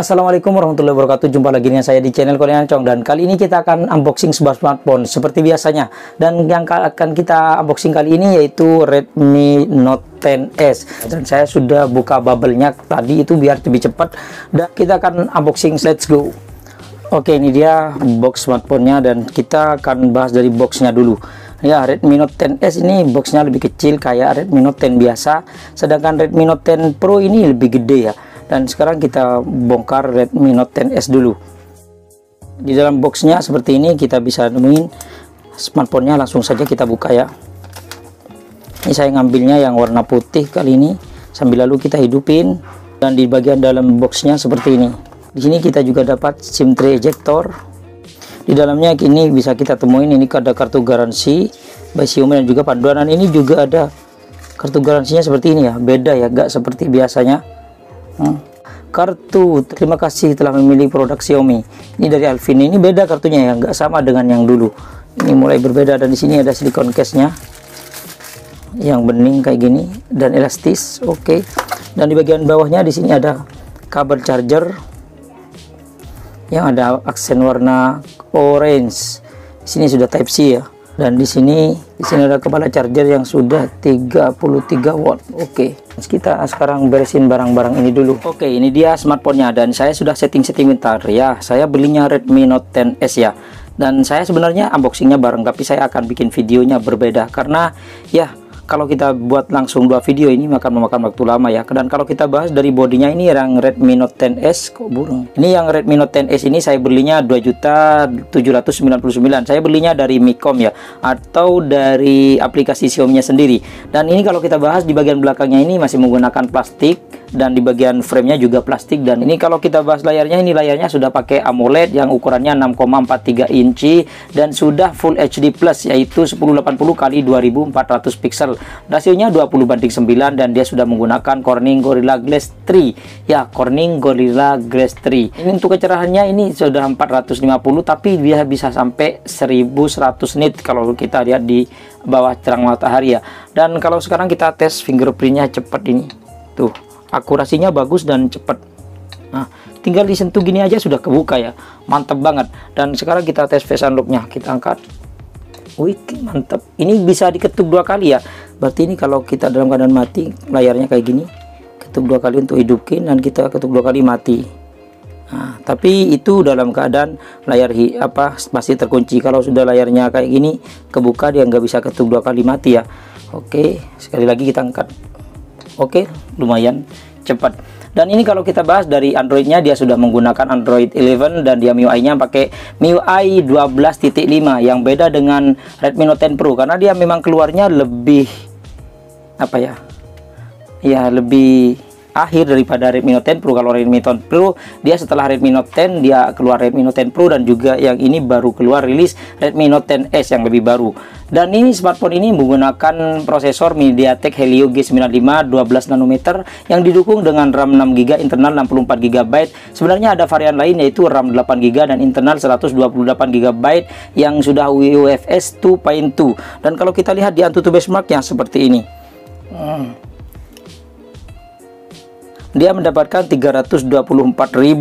Assalamualaikum warahmatullahi wabarakatuh. Jumpa lagi dengan saya di channel Korean Chong. Dan kali ini kita akan unboxing sebuah smartphone Seperti biasanya. Dan yang akan kita unboxing kali ini yaitu Redmi Note 10s Dan saya sudah buka bubble-nya tadi itu biar lebih cepat. Dan kita akan unboxing. Let's go. Oke ini dia box smartphone-nya. Dan kita akan bahas dari boxnya dulu. Ya Redmi Note 10s ini boxnya lebih kecil kayak Redmi Note 10 biasa. Sedangkan Redmi Note 10 Pro ini lebih gede ya dan sekarang kita bongkar Redmi Note 10s dulu. Di dalam boxnya seperti ini kita bisa nemuin smartphone-nya langsung saja kita buka ya. Ini saya ngambilnya yang warna putih kali ini sambil lalu kita hidupin. Dan di bagian dalam boxnya seperti ini. Di sini kita juga dapat SIM tray ejector di dalamnya ini bisa kita temuin ini ada kartu garansi by Xiaomi dan juga panduan. Dan ini juga ada kartu garansinya seperti ini ya beda ya gak seperti biasanya. Hmm. Kartu. Terima kasih telah memilih produk Xiaomi. Ini dari Alvin. Ini beda kartunya ya nggak sama dengan yang dulu. Ini mulai berbeda dan di sini ada silikon case nya yang bening kayak gini dan elastis. Oke. Okay. dan di bagian bawahnya di sini ada kabel charger yang ada aksen warna orange. Di sini sudah type C ya dan di sini di sini ada kepala charger yang sudah 33 watt. Oke okay. kita sekarang beresin barang-barang ini dulu. Oke okay, ini dia smartphone-nya. Dan saya sudah setting-setting bentar ya. Saya belinya Redmi Note 10s ya. Dan saya sebenarnya unboxingnya bareng tapi saya akan bikin videonya berbeda. Karena ya kalau kita buat langsung dua video ini akan memakan waktu lama ya. Dan kalau kita bahas dari bodinya ini yang Redmi Note 10s kok burung? Ini yang Redmi Note 10s ini saya belinya 2.799 saya belinya dari Micom ya atau dari aplikasi Xiaomi nya sendiri. Dan ini kalau kita bahas di bagian belakangnya ini masih menggunakan plastik dan di bagian framenya juga plastik. Dan ini kalau kita bahas layarnya ini layarnya sudah pakai AMOLED yang ukurannya 6,43 inci dan sudah Full HD Plus yaitu 1080 kali 2400 pixel rasionya 20 banding 9 dan dia sudah menggunakan Corning Gorilla Glass 3 ya Corning Gorilla Glass 3 ini untuk kecerahannya ini sudah 450 tapi dia bisa sampai 1100 nit kalau kita lihat di bawah terang matahari ya. Dan kalau sekarang kita tes fingerprintnya cepat ini. Tuh akurasinya bagus dan cepat. Nah tinggal disentuh gini aja sudah kebuka ya. Mantap banget. Dan sekarang kita tes face unlocknya. Kita angkat. Wih mantap ini bisa diketuk dua kali ya berarti ini kalau kita dalam keadaan mati layarnya kayak gini ketuk dua kali untuk hidupin dan kita ketuk dua kali mati. Nah, tapi itu dalam keadaan layar hi, apa masih terkunci. Kalau sudah layarnya kayak gini kebuka dia nggak bisa ketuk dua kali mati ya. Oke sekali lagi kita angkat. Oke lumayan cepat. Dan ini kalau kita bahas dari Androidnya dia sudah menggunakan Android 11 dan dia MIUI-nya pakai MIUI 12.5 yang beda dengan Redmi Note 10 Pro. Karena dia memang keluarnya lebih apa ya ya lebih akhir daripada Redmi Note 10 Pro kalau Redmi Note Pro dia setelah Redmi Note 10 dia keluar Redmi Note 10 Pro dan juga yang ini baru keluar rilis Redmi Note 10s yang lebih baru. Dan ini smartphone ini menggunakan prosesor MediaTek Helio G95 12 nanometer yang didukung dengan RAM 6GB internal 64GB sebenarnya ada varian lain yaitu RAM 8GB dan internal 128GB yang sudah UFS 2.2 dan kalau kita lihat di Antutu benchmarknya seperti ini hmm. Dia mendapatkan 324.000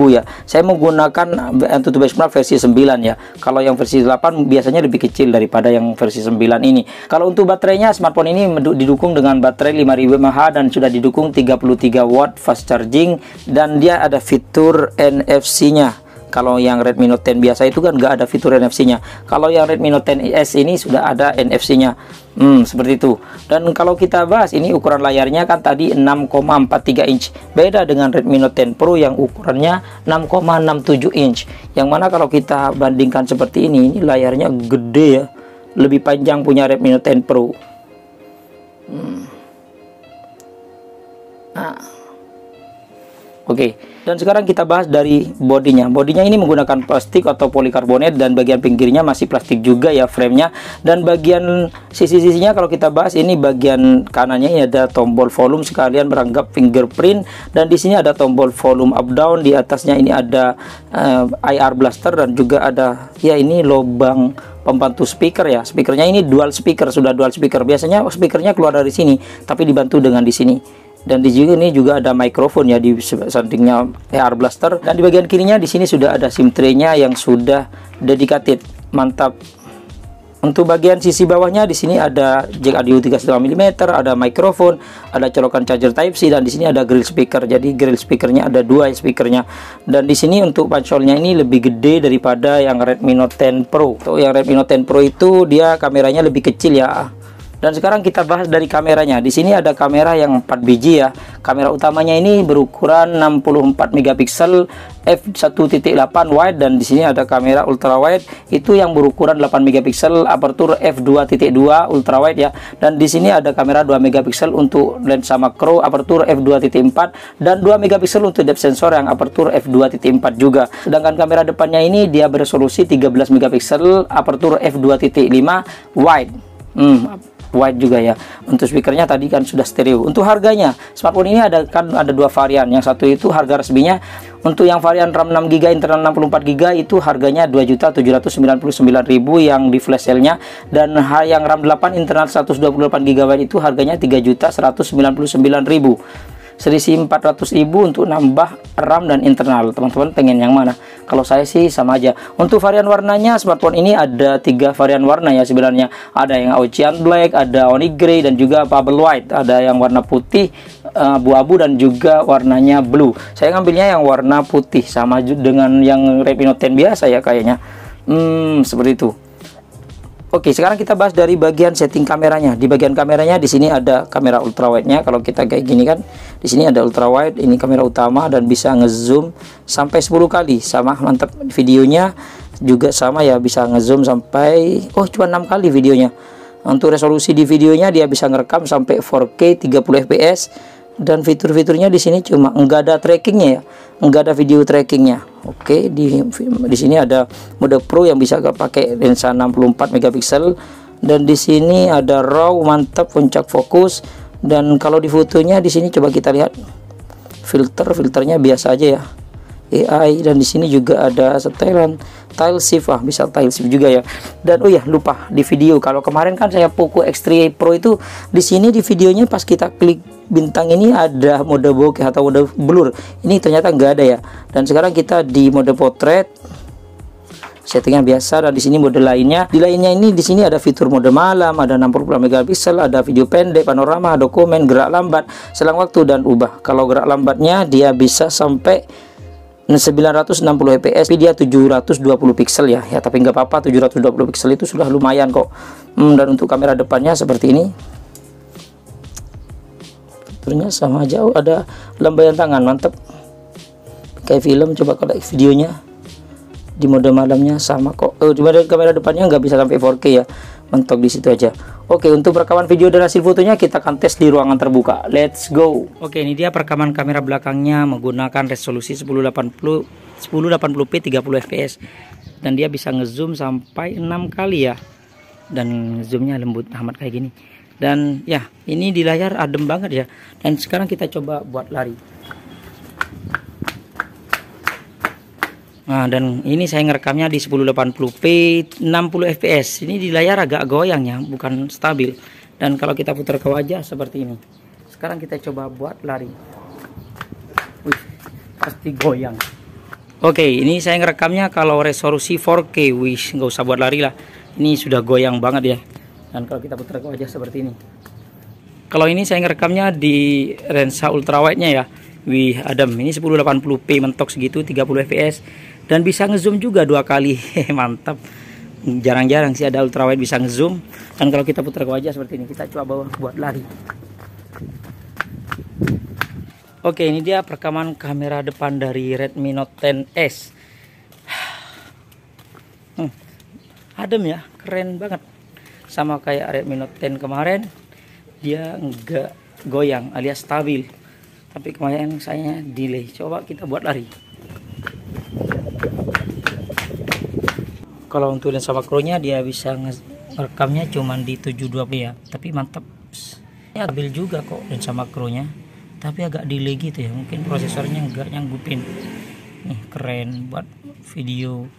ya. Saya menggunakan Antutu Benchmark versi 9 ya. Kalau yang versi 8 biasanya lebih kecil daripada yang versi 9 ini. Kalau untuk baterainya smartphone ini didukung dengan baterai 5000 mAh dan sudah didukung 33 watt fast charging. Dan dia ada fitur NFC nya kalau yang Redmi Note 10 biasa itu kan nggak ada fitur NFC-nya. Kalau yang Redmi Note 10s ini sudah ada NFC-nya. Hmm, seperti itu. Dan kalau kita bahas ini ukuran layarnya kan tadi 6,43 inch. Beda dengan Redmi Note 10 Pro yang ukurannya 6,67 inch. Yang mana kalau kita bandingkan seperti ini, ini layarnya gede ya. Lebih panjang punya Redmi Note 10 Pro. Hmm. Nah. Oke, dan sekarang kita bahas dari bodinya. Bodinya ini menggunakan plastik atau polikarbonat dan bagian pinggirnya masih plastik juga ya framenya. Dan bagian sisi-sisinya kalau kita bahas ini bagian kanannya ini ada tombol volume sekalian beranggap fingerprint dan di sini ada tombol volume up down. Di atasnya ini ada uh, eh, IR blaster dan juga ada ya ini lubang pembantu speaker ya. Speakernya ini dual speaker sudah dual speaker. Biasanya speakernya keluar dari sini tapi dibantu dengan di sini dan di sini juga ada mikrofon ya di sampingnya AR blaster dan di bagian kirinya di sini sudah ada SIM tray-nya yang sudah dedicated mantap untuk bagian sisi bawahnya di sini ada jack audio 3,5 mm, ada mikrofon, ada colokan charger Type C dan di sini ada grill speaker. Jadi grill speakernya ada dua speakernya. Dan di sini untuk pansolnya ini lebih gede daripada yang Redmi Note 10 Pro. Untuk yang Redmi Note 10 Pro itu dia kameranya lebih kecil ya dan sekarang kita bahas dari kameranya. Di sini ada kamera yang 4 biji ya. Kamera utamanya ini berukuran 64 megapiksel f1.8 wide dan di sini ada kamera ultra wide itu yang berukuran 8 megapiksel aperture f2.2 ultra wide ya. Dan di sini ada kamera 2 megapiksel untuk lensa makro aperture f2.4 dan 2 megapiksel untuk depth sensor yang aperture f2.4 juga. Sedangkan kamera depannya ini dia beresolusi 13 megapiksel aperture f2.5 wide. Hmm, wide juga ya. Untuk speakernya tadi kan sudah stereo untuk harganya smartphone ini ada kan ada dua varian. Yang satu itu harga resminya untuk yang varian RAM 6GB internal 64GB itu harganya 2.799.000 yang di flash sale-nya. Dan yang RAM 8 internal 128GB itu harganya 3.199.000 selisih 400 ribu untuk nambah RAM dan internal. Teman-teman pengen yang mana? Kalau saya sih sama aja. Untuk varian warnanya smartphone ini ada tiga varian warna ya sebenarnya. Ada yang ocean black ada onyx gray dan juga bubble white. Ada yang warna putih eh, abu-abu dan juga warnanya blue. Saya ngambilnya yang warna putih sama dengan yang Redmi Note 10 biasa ya kayaknya. Hmm seperti itu Oke, sekarang kita bahas dari bagian setting kameranya. Di bagian kameranya di sini ada kamera ultrawide-nya. Kalau kita kayak gini kan, di sini ada ultrawide, ini kamera utama dan bisa ngezoom sampai 10 kali. Sama mantap videonya juga sama ya, bisa ngezoom sampai oh cuma 6 kali videonya. Untuk resolusi di videonya dia bisa ngerekam sampai 4K 30 fps dan fitur-fiturnya di sini cuma enggak ada trackingnya ya enggak ada video trackingnya oke di di sini ada mode pro yang bisa pakai lensa 64 megapiksel. Dan di sini ada raw mantap puncak fokus. Dan kalau di fotonya di sini coba kita lihat. Filter filternya biasa aja ya AI dan di sini juga ada setelan tile shift. Ah bisa tile shift juga ya. Dan oh ya lupa di video. Kalau kemarin kan saya Poco X3 Pro itu di sini di videonya pas kita klik bintang ini ada mode bokeh atau mode blur. Ini ternyata enggak ada ya. Dan sekarang kita di mode potret. Settingan biasa dan di sini mode lainnya. Di lainnya ini di sini ada fitur mode malam ada 60 megapiksel ada video pendek panorama dokumen gerak lambat selang waktu dan ubah. Kalau gerak lambatnya dia bisa sampai 960 fps dia 720 piksel ya. Ya tapi nggak apa-apa 720 piksel itu sudah lumayan kok. Hmm, dan untuk kamera depannya seperti ini. Fiturnya sama aja oh, ada lambaian tangan mantep. Kayak film coba kalau videonya. Di mode malamnya sama kok. Oh, di mode kamera depannya nggak bisa sampai 4K ya mentok di situ aja. Oke, untuk perekaman video dan hasil fotonya kita akan tes di ruangan terbuka. Let's go. Oke, ini dia perekaman kamera belakangnya menggunakan resolusi 1080 1080p 30 fps dan dia bisa ngezoom sampai 6 kali ya. Dan zoomnya lembut amat kayak gini. Dan ya, ini di layar adem banget ya. Dan sekarang kita coba buat lari. Nah, dan ini saya ngerekamnya di 1080p 60 fps. Ini di layar agak goyang ya, bukan stabil. Dan kalau kita putar ke wajah seperti ini. Sekarang kita coba buat lari. Wih, pasti goyang. Oke, ini saya ngerekamnya kalau resolusi 4K. Wih, nggak usah buat lari lah. Ini sudah goyang banget ya. Dan kalau kita putar ke wajah seperti ini. Kalau ini saya ngerekamnya di lensa ultrawide-nya ya. Wih, adem. Ini 1080p mentok segitu 30 fps dan bisa ngezoom juga dua kali. Mantap. Jarang-jarang sih ada ultrawide bisa ngezoom. Dan kalau kita putar ke wajah seperti ini kita coba buat lari. Oke ini dia perekaman kamera depan dari Redmi Note 10s hmm, adem ya keren banget. Sama kayak Redmi Note 10 kemarin dia enggak goyang alias stabil. Tapi kemarin saya delay. Coba kita buat lari kalau untuk lensa makronya dia bisa ngerekamnya cuma di 720 ya. Tapi mantap ya stabil juga kok lensa makronya. Tapi agak delay gitu ya. Mungkin prosesornya enggak nyanggupin. Nih keren buat video.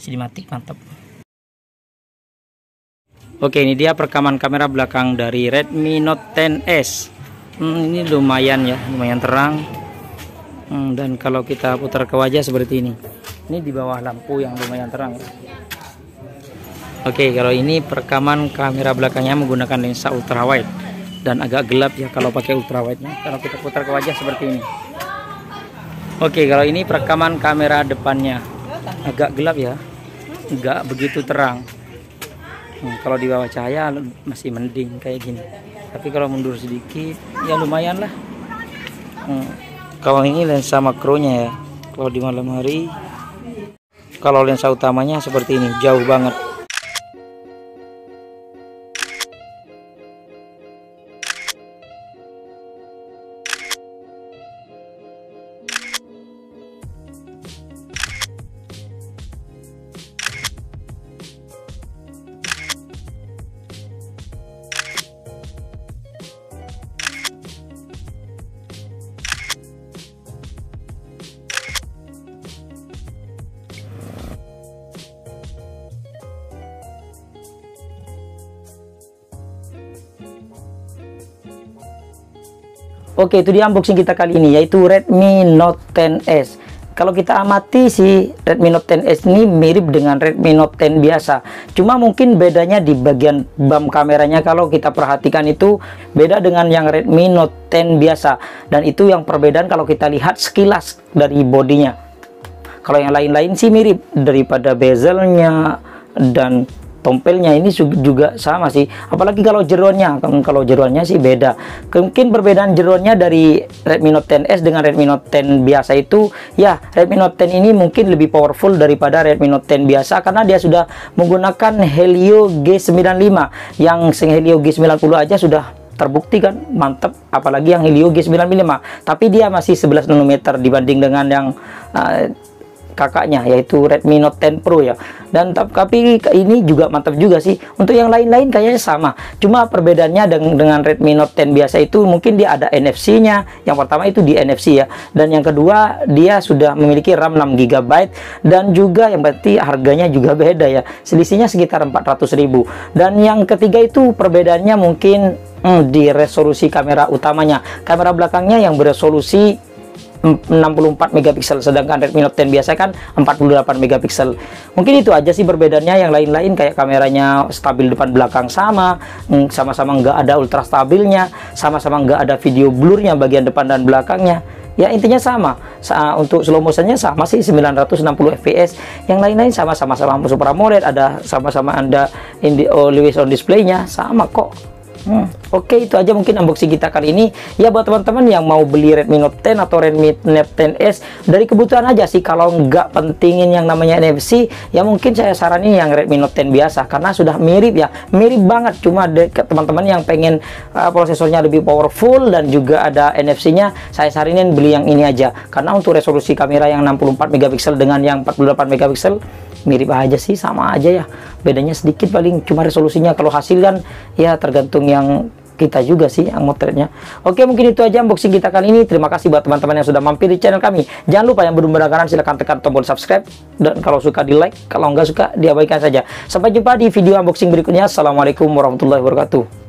Sinematik mantap Oke ini dia perekaman kamera belakang dari Redmi Note 10s hmm, ini lumayan ya lumayan terang. Hmm, dan kalau kita putar ke wajah seperti ini. Ini di bawah lampu yang lumayan terang. Oke kalau ini perekaman kamera belakangnya menggunakan lensa ultrawide. Dan agak gelap ya kalau pakai ultrawide nya kalau kita putar ke wajah seperti ini. Oke kalau ini perekaman kamera depannya. Agak gelap ya. Enggak begitu terang. Hmm, kalau di bawah cahaya masih mending kayak gini. Tapi kalau mundur sedikit ya lumayan lah. Hmm, kalau ini lensa makronya ya. Kalau di malam hari kalau lensa utamanya seperti ini jauh banget Oke, itu dia unboxing kita kali ini yaitu Redmi Note 10s. Kalau kita amati si Redmi Note 10s ini mirip dengan Redmi Note 10 biasa. Cuma mungkin bedanya di bagian bam kameranya kalau kita perhatikan itu beda dengan yang Redmi Note 10 biasa. Dan itu yang perbedaan kalau kita lihat sekilas dari bodinya. Kalau yang lain-lain sih mirip daripada bezelnya dan tompelnya ini juga sama sih. Apalagi kalau jeronnya kalau jeronnya sih beda. Mungkin perbedaan jeronnya dari Redmi Note 10s dengan Redmi Note 10 biasa itu ya Redmi Note 10 ini mungkin lebih powerful daripada Redmi Note 10 biasa karena dia sudah menggunakan Helio G95. Yang Helio G90 aja sudah terbukti kan mantap apalagi yang Helio G95. Tapi dia masih 11 nanometer dibanding dengan yang uh, kakaknya yaitu Redmi Note 10 Pro ya. Dan tapi ini juga mantap juga sih. Untuk yang lain-lain kayaknya sama. Cuma perbedaannya dengan, dengan Redmi Note 10 biasa itu mungkin dia ada NFC nya yang pertama itu di NFC ya. Dan yang kedua dia sudah memiliki RAM 6 GB dan juga yang berarti harganya juga beda ya. Selisihnya sekitar 400.000 dan yang ketiga itu perbedaannya mungkin hmm, di resolusi kamera utamanya. Kamera belakangnya yang beresolusi 64 megapiksel sedangkan Redmi Note 10 biasa kan 48 megapiksel. Mungkin itu aja sih perbedaannya yang lain-lain kayak kameranya stabil depan belakang sama mm, sama-sama nggak ada ultra stabilnya sama-sama nggak ada video blurnya bagian depan dan belakangnya. Ya intinya sama. Sa untuk slow motionnya sama sih 960 fps yang lain-lain sama-sama sama Super AMOLED ada sama-sama anda in the always on displaynya sama kok. Hmm, Oke itu aja mungkin unboxing kita kali ini. Ya buat teman-teman yang mau beli Redmi Note 10 atau Redmi Note 10s dari kebutuhan aja sih. Kalau nggak pentingin yang namanya NFC ya mungkin saya saranin yang Redmi Note 10 biasa karena sudah mirip ya. Mirip banget cuma teman-teman yang pengen uh, prosesornya lebih powerful dan juga ada NFC nya saya saranin beli yang ini aja. Karena untuk resolusi kamera yang 64 megapiksel dengan yang 48 megapiksel mirip aja sih sama aja ya. Bedanya sedikit paling cuma resolusinya kalau hasil kan ya tergantung yang kita juga sih yang motretnya. Oke mungkin itu aja unboxing kita kali ini. Terima kasih buat teman-teman yang sudah mampir di channel kami. Jangan lupa yang belum berlangganan silahkan tekan tombol subscribe. Dan kalau suka di like kalau nggak suka diabaikan saja. Sampai jumpa di video unboxing berikutnya. Assalamualaikum warahmatullahi wabarakatuh